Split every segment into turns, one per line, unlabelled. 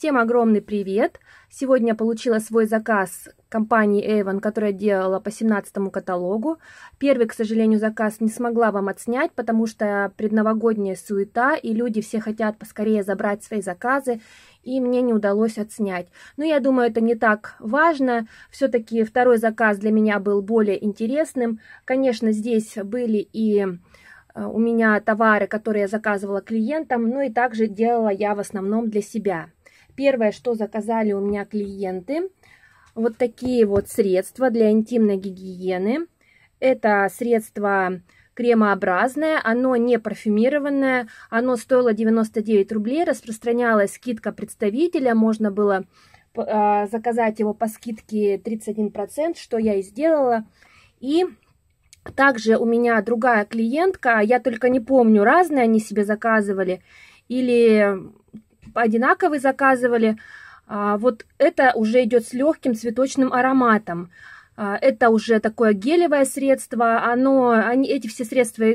Всем огромный привет! Сегодня получила свой заказ компании Avon, которая делала по 17 каталогу. Первый, к сожалению, заказ не смогла вам отснять, потому что предновогодняя суета, и люди все хотят поскорее забрать свои заказы, и мне не удалось отснять. Но я думаю, это не так важно. Все-таки второй заказ для меня был более интересным. Конечно, здесь были и э, у меня товары, которые я заказывала клиентам, но и также делала я в основном для себя. Первое, что заказали у меня клиенты, вот такие вот средства для интимной гигиены. Это средство кремообразное, оно не парфюмированное, оно стоило 99 рублей, распространялась скидка представителя, можно было э, заказать его по скидке 31%, что я и сделала. И также у меня другая клиентка, я только не помню, разные они себе заказывали, или одинаковый заказывали. А, вот это уже идет с легким цветочным ароматом. А, это уже такое гелевое средство, оно, они, эти все средства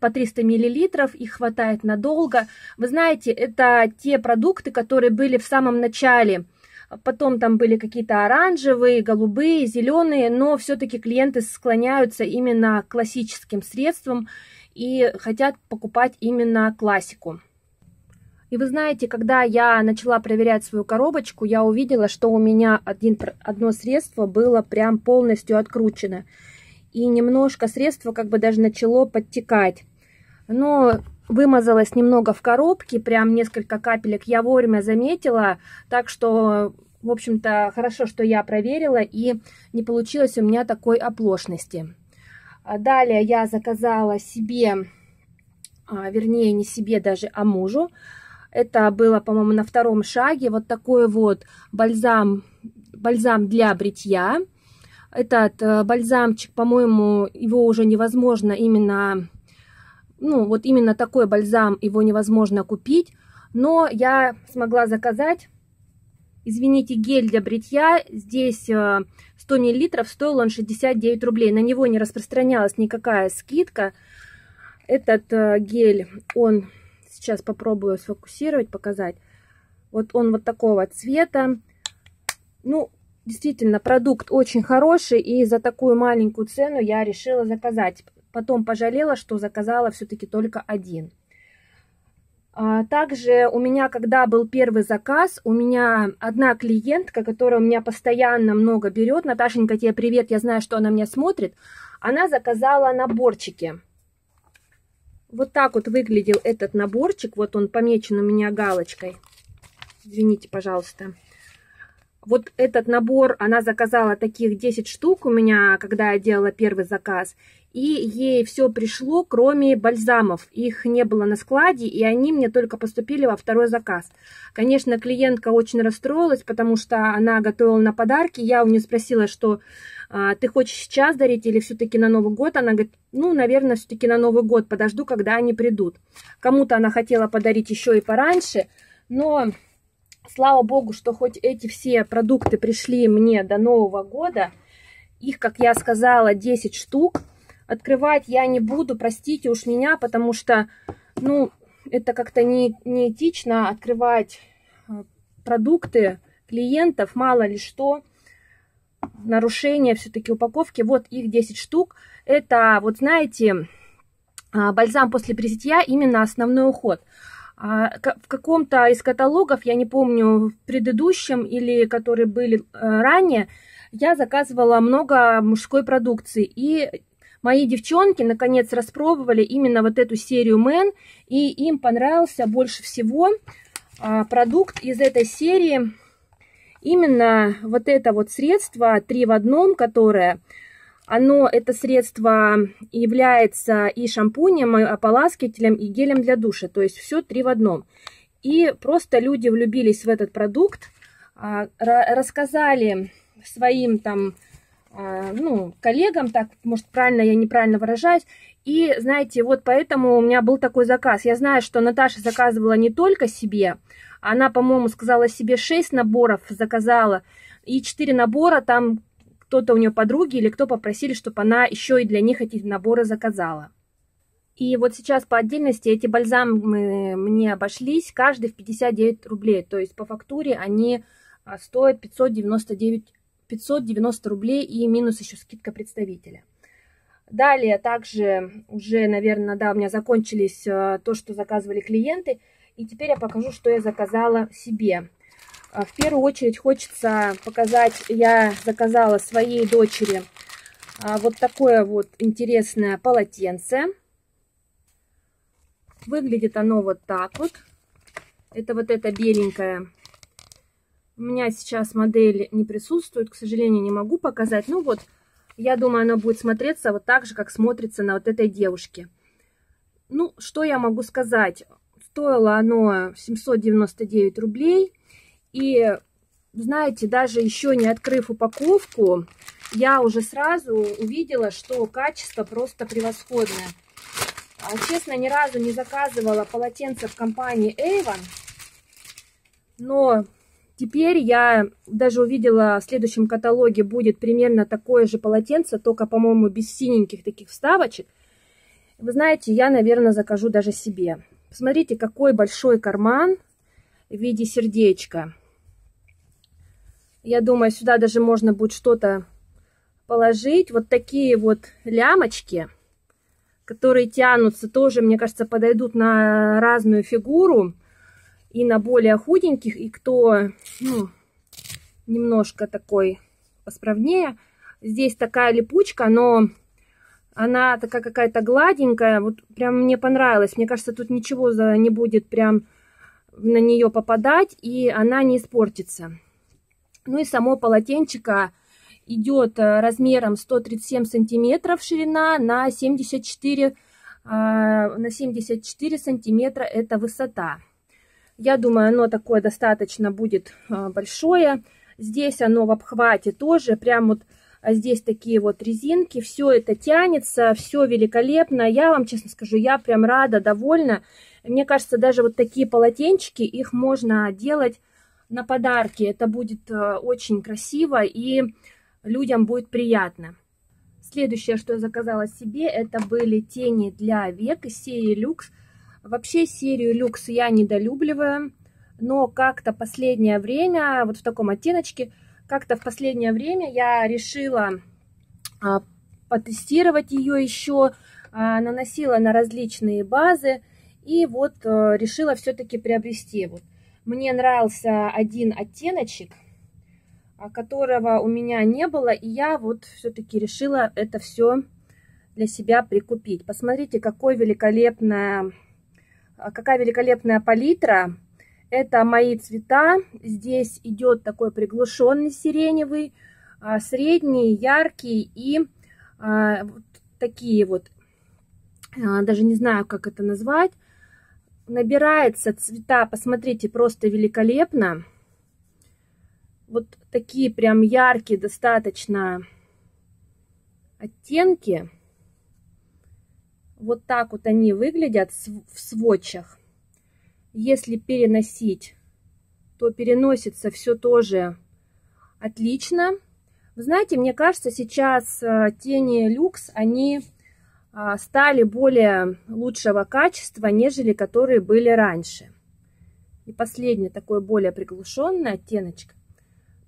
по 300 миллилитров, их хватает надолго. Вы знаете, это те продукты, которые были в самом начале. Потом там были какие-то оранжевые, голубые, зеленые, но все-таки клиенты склоняются именно к классическим средствам и хотят покупать именно классику. И вы знаете, когда я начала проверять свою коробочку, я увидела, что у меня один, одно средство было прям полностью откручено. И немножко средство как бы даже начало подтекать. Но вымазалось немного в коробке, прям несколько капелек я вовремя заметила. Так что, в общем-то, хорошо, что я проверила и не получилось у меня такой оплошности. А далее я заказала себе, а, вернее не себе даже, а мужу, это было, по-моему, на втором шаге. Вот такой вот бальзам, бальзам для бритья. Этот э, бальзамчик, по-моему, его уже невозможно именно, ну, вот именно такой бальзам, его невозможно купить. Но я смогла заказать, извините, гель для бритья. Здесь 100 э, миллилитров, стоил он 69 рублей. На него не распространялась никакая скидка. Этот э, гель, он Сейчас попробую сфокусировать, показать. Вот он вот такого цвета. Ну, действительно, продукт очень хороший. И за такую маленькую цену я решила заказать. Потом пожалела, что заказала все-таки только один. А, также у меня, когда был первый заказ, у меня одна клиентка, которая у меня постоянно много берет, Наташенька, тебе привет, я знаю, что она меня смотрит, она заказала наборчики. Вот так вот выглядел этот наборчик. Вот он помечен у меня галочкой. Извините, пожалуйста. Вот этот набор, она заказала таких 10 штук у меня, когда я делала первый заказ. И ей все пришло, кроме бальзамов. Их не было на складе, и они мне только поступили во второй заказ. Конечно, клиентка очень расстроилась, потому что она готовила на подарки. Я у нее спросила, что а, ты хочешь сейчас дарить или все-таки на Новый год? Она говорит, ну, наверное, все-таки на Новый год подожду, когда они придут. Кому-то она хотела подарить еще и пораньше, но слава богу, что хоть эти все продукты пришли мне до Нового года. Их, как я сказала, 10 штук. Открывать я не буду, простите уж меня, потому что, ну, это как-то не, неэтично открывать э, продукты клиентов, мало ли что нарушение все-таки упаковки. Вот их 10 штук. Это, вот знаете, а, бальзам после бритья именно основной уход. А, в каком-то из каталогов, я не помню, в предыдущем или которые были э, ранее, я заказывала много мужской продукции. И мои девчонки наконец распробовали именно вот эту серию Мэн, и им понравился больше всего а, продукт из этой серии именно вот это вот средство три в одном, которое, оно, это средство является и шампунем, и ополаскивателем, и гелем для душа. То есть все три в одном. И просто люди влюбились в этот продукт, а, рассказали своим там, ну, коллегам, так, может, правильно я неправильно выражаюсь, и, знаете, вот поэтому у меня был такой заказ. Я знаю, что Наташа заказывала не только себе, она, по-моему, сказала себе 6 наборов заказала. И 4 набора там кто-то у нее подруги или кто попросили, чтобы она еще и для них эти наборы заказала. И вот сейчас по отдельности эти бальзамы мне обошлись, каждый в 59 рублей. То есть по фактуре они а, стоят 599, 590 рублей и минус еще скидка представителя. Далее также уже, наверное, да, у меня закончились а, то, что заказывали клиенты. И теперь я покажу, что я заказала себе. А, в первую очередь хочется показать, я заказала своей дочери вот такое вот интересное полотенце. Выглядит оно вот так вот. Это вот это беленькое. У меня сейчас модель не присутствует, к сожалению, не могу показать. Ну вот, я думаю, оно будет смотреться вот так же, как смотрится на вот этой девушке. Ну, что я могу сказать? Стоило оно 799 рублей. И, знаете, даже еще не открыв упаковку, я уже сразу увидела, что качество просто превосходное. А, честно, ни разу не заказывала полотенце в компании Avon. Но теперь я даже увидела в следующем каталоге будет примерно такое же полотенце, только, по-моему, без синеньких таких вставочек. Вы знаете, я, наверное, закажу даже себе. Посмотрите, какой большой карман в виде сердечка. Я думаю, сюда даже можно будет что-то положить. Вот такие вот лямочки – которые тянутся, тоже, мне кажется, подойдут на разную фигуру. И на более худеньких, и кто ну, немножко такой посправнее. Здесь такая липучка, но она такая какая-то гладенькая. Вот прям мне понравилось. Мне кажется, тут ничего не будет прям на нее попадать, и она не испортится. Ну и само полотенчико идет э, размером 137 сантиметров ширина на 74, а, на 74 сантиметра это высота. Я думаю, оно такое достаточно будет а, большое. Здесь оно в обхвате тоже, прям вот а здесь такие вот резинки, все это тянется, все великолепно. Я вам честно скажу, я прям рада, довольна. Мне кажется, даже вот такие полотенчики, их можно делать на подарки. Это будет э, очень красиво и людям будет приятно. Следующее, что я заказала себе, это были тени для век из серии Люкс. Вообще серию Люкс я недолюбливаю, но как-то последнее время, вот в таком оттеночке, как-то в последнее время я решила а, потестировать ее еще, а, наносила на различные базы и вот а, решила все-таки приобрести. Вот. Мне нравился один оттеночек, а, которого у меня не было, и я вот все-таки решила это все для себя прикупить. Посмотрите, какой великолепная, а, какая великолепная палитра. Это мои цвета. Здесь идет такой приглушенный сиреневый, а, средний, яркий и вот такие вот, даже не знаю, как это назвать. Набирается цвета, посмотрите, просто великолепно вот такие прям яркие достаточно оттенки. Вот так вот они выглядят в сводчах. Если переносить, то переносится все тоже отлично. Вы знаете, мне кажется, сейчас э, тени люкс, они а, стали более лучшего качества, нежели которые были раньше. И последний такой более приглушенный оттеночек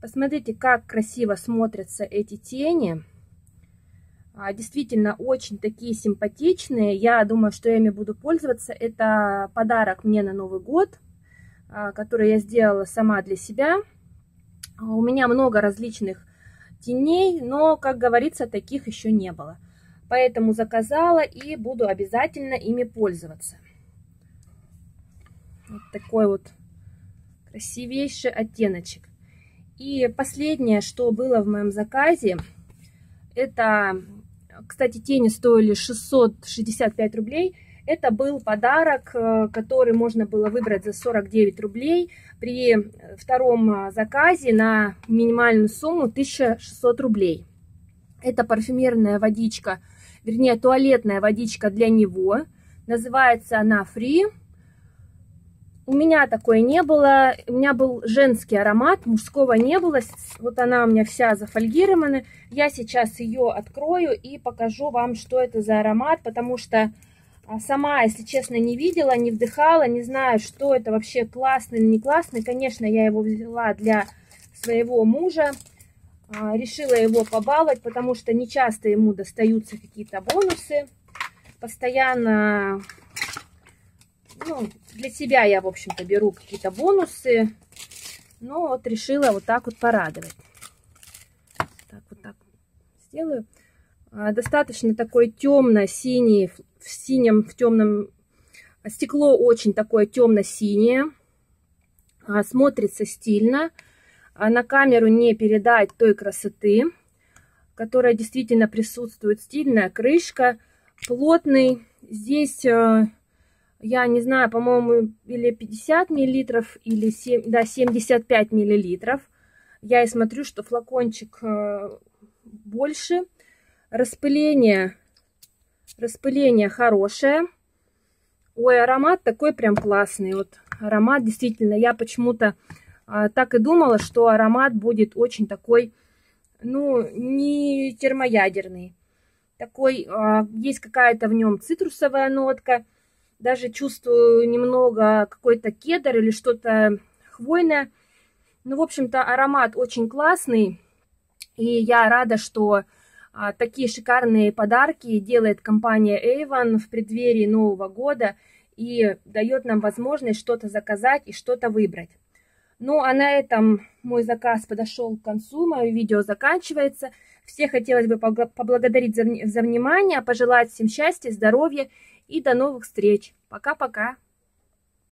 Посмотрите, как красиво смотрятся эти тени. А, действительно, очень такие симпатичные. Я думаю, что я ими буду пользоваться. Это подарок мне на Новый год, а, который я сделала сама для себя. У меня много различных теней, но, как говорится, таких еще не было. Поэтому заказала и буду обязательно ими пользоваться. Вот такой вот красивейший оттеночек. И последнее, что было в моем заказе, это, кстати, тени стоили 665 рублей. Это был подарок, э, который можно было выбрать за 49 рублей при втором заказе на минимальную сумму 1600 рублей. Это парфюмерная водичка, вернее туалетная водичка для него. Называется она Free. У меня такой не было. У меня был женский аромат, мужского не было. Вот она у меня вся зафольгирована. Я сейчас ее открою и покажу вам, что это за аромат, потому что А сама, если честно, не видела, не вдыхала, не знаю, что это вообще классный или не классный. Конечно, я его взяла для своего мужа. А, решила его побаловать, потому что не часто ему достаются какие-то бонусы. Постоянно, ну, для себя я, в общем-то, беру какие-то бонусы. Ну, вот решила вот так вот порадовать. Так, вот так сделаю. А, достаточно такой темно-синий, в синем, в темном, стекло очень такое темно-синее. А, смотрится стильно. А на камеру не передать той красоты, которая действительно присутствует. Стильная крышка, плотный. Здесь, я не знаю, по-моему, или 50 миллилитров, или 7, да, 75 миллилитров. Я и смотрю, что флакончик э, больше. Распыление, распыление хорошее. Ой, аромат такой прям классный. Вот аромат действительно, я почему-то а, так и думала, что аромат будет очень такой, ну, не термоядерный. Такой, а, есть какая-то в нем цитрусовая нотка. Даже чувствую немного какой-то кедр или что-то хвойное. Ну, в общем-то, аромат очень классный. И я рада, что а, такие шикарные подарки делает компания Avon в преддверии Нового года и дает нам возможность что-то заказать и что-то выбрать. Ну, а на этом мой заказ подошел к концу, мое видео заканчивается. Всех хотелось бы поблагодарить за, за внимание, пожелать всем счастья, здоровья и до новых встреч. Пока-пока.